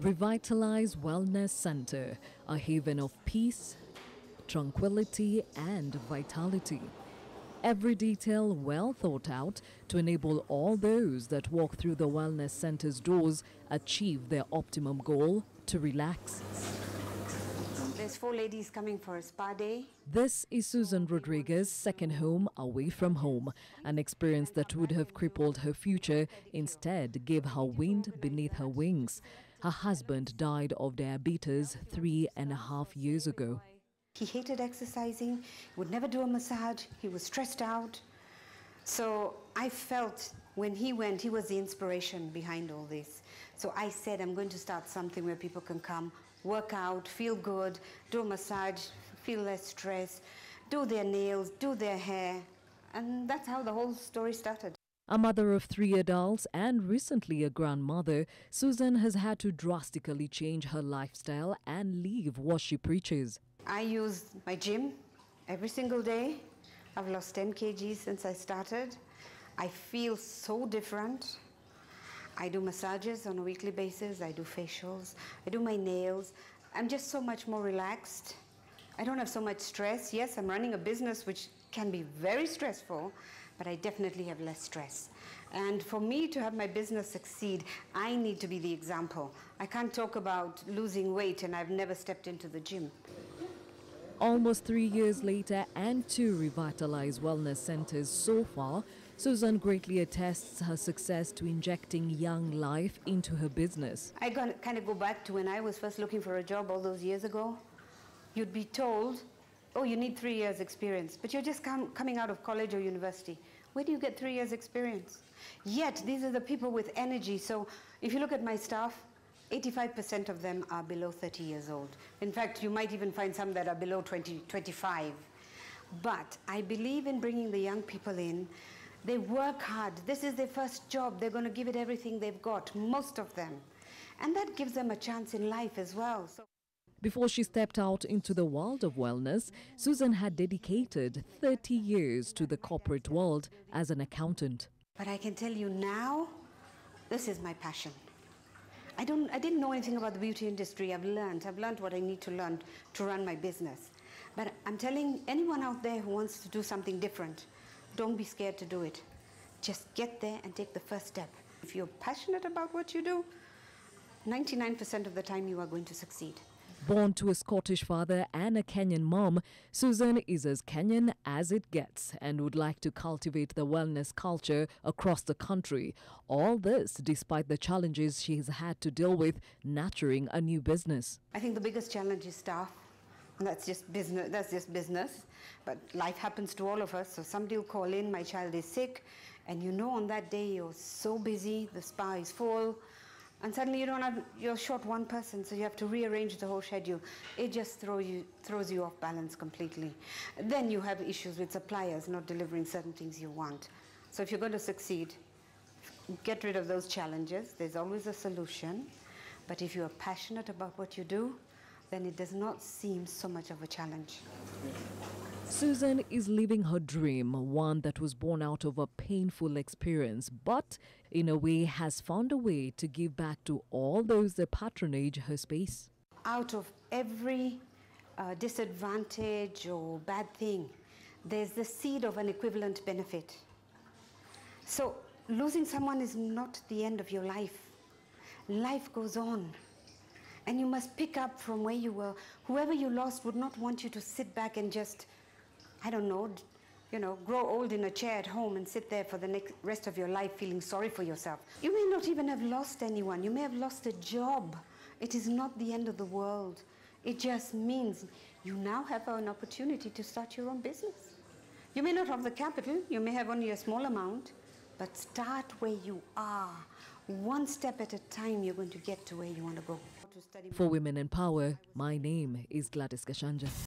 Revitalize Wellness Center, a haven of peace, tranquility, and vitality. Every detail well thought out to enable all those that walk through the Wellness Center's doors achieve their optimum goal to relax. There's four ladies coming for a spa day. This is Susan Rodrigues's second home away from home. An experience that would have crippled her future instead gave her wind beneath her wings. Her husband died of diabetes three and a half years ago. He hated exercising, would never do a massage, he was stressed out. So I felt when he went, he was the inspiration behind all this. So I said, I'm going to start something where people can come, work out, feel good, do a massage, feel less stress, do their nails, do their hair. And that's how the whole story started. A mother of three adults and recently a grandmother, Susan has had to drastically change her lifestyle and leave what she preaches. I use my gym every single day. I've lost 10 kgs since I started. I feel so different. I do massages on a weekly basis. I do facials. I do my nails. I'm just so much more relaxed. I don't have so much stress. Yes, I'm running a business which can be very stressful, but I definitely have less stress. And for me to have my business succeed, I need to be the example. I can't talk about losing weight and I've never stepped into the gym. Almost three years later and two revitalized wellness centers so far, Susan greatly attests her success to injecting young life into her business. I kind of go back to when I was first looking for a job all those years ago. You'd be told, oh, you need three years experience, but you're just com coming out of college or university. Where do you get three years experience? Yet, these are the people with energy. So if you look at my staff, 85% of them are below 30 years old. In fact, you might even find some that are below 20, 25. But I believe in bringing the young people in they work hard. This is their first job. They're going to give it everything they've got, most of them. And that gives them a chance in life as well. So before she stepped out into the world of wellness, Susan had dedicated 30 years to the corporate world as an accountant. But I can tell you now, this is my passion. I, don't, I didn't know anything about the beauty industry. I've learned. I've learned what I need to learn to run my business. But I'm telling anyone out there who wants to do something different, don't be scared to do it. Just get there and take the first step. If you're passionate about what you do, 99% of the time you are going to succeed. Born to a Scottish father and a Kenyan mom, Susan is as Kenyan as it gets and would like to cultivate the wellness culture across the country. All this despite the challenges she's had to deal with nurturing a new business. I think the biggest challenge is staff. That's just business. That's just business. But life happens to all of us. So somebody will call in, my child is sick, and you know on that day you're so busy, the spa is full, and suddenly you don't have, you're short one person, so you have to rearrange the whole schedule. It just throw you, throws you off balance completely. Then you have issues with suppliers not delivering certain things you want. So if you're going to succeed, get rid of those challenges. There's always a solution. But if you're passionate about what you do, then it does not seem so much of a challenge. Susan is living her dream, one that was born out of a painful experience, but in a way has found a way to give back to all those that patronage her space. Out of every uh, disadvantage or bad thing, there's the seed of an equivalent benefit. So losing someone is not the end of your life. Life goes on. And you must pick up from where you were. Whoever you lost would not want you to sit back and just, I don't know, you know, grow old in a chair at home and sit there for the next rest of your life feeling sorry for yourself. You may not even have lost anyone. You may have lost a job. It is not the end of the world. It just means you now have an opportunity to start your own business. You may not have the capital. You may have only a small amount. But start where you are. One step at a time, you're going to get to where you want to go. For Women and Power, my name is Gladys Gachanja.